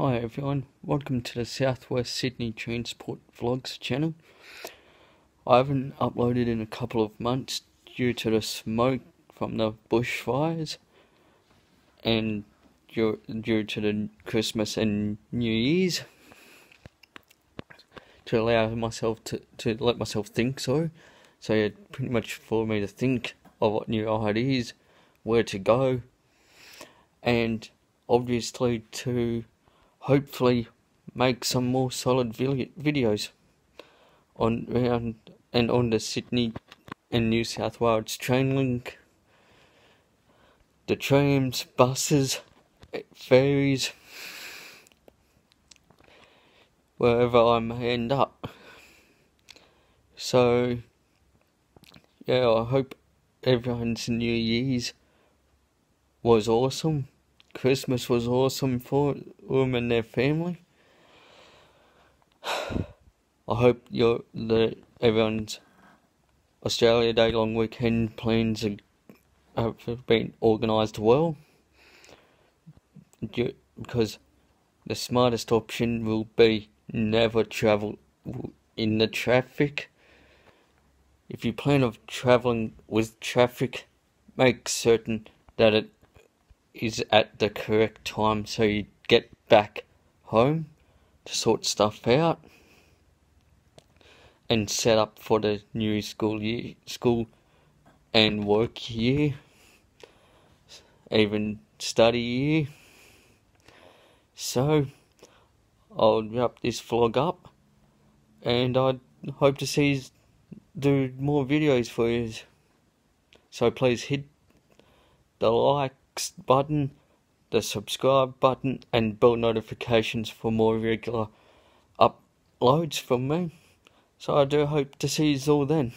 Hi everyone, welcome to the Southwest Sydney Transport Vlogs channel. I haven't uploaded in a couple of months due to the smoke from the bushfires and due, due to the Christmas and New Year's to allow myself to, to let myself think so. So yeah, pretty much for me to think of what new ideas, where to go, and obviously to hopefully make some more solid videos on around and on the Sydney and New South Wales TrainLink, the trams, buses, eh, ferries, wherever I may end up. So, yeah, I hope everyone's New Year's was awesome. Christmas was awesome for them and their family. I hope your the everyone's Australia Day long weekend plans have been organised well. Because the smartest option will be never travel in the traffic. If you plan of travelling with traffic, make certain that it is at the correct time so you get back home to sort stuff out and set up for the new school year school and work year even study year. So I'll wrap this vlog up and I hope to see do more videos for you. So please hit the like button, the subscribe button, and bell notifications for more regular uploads from me. So I do hope to see you all then.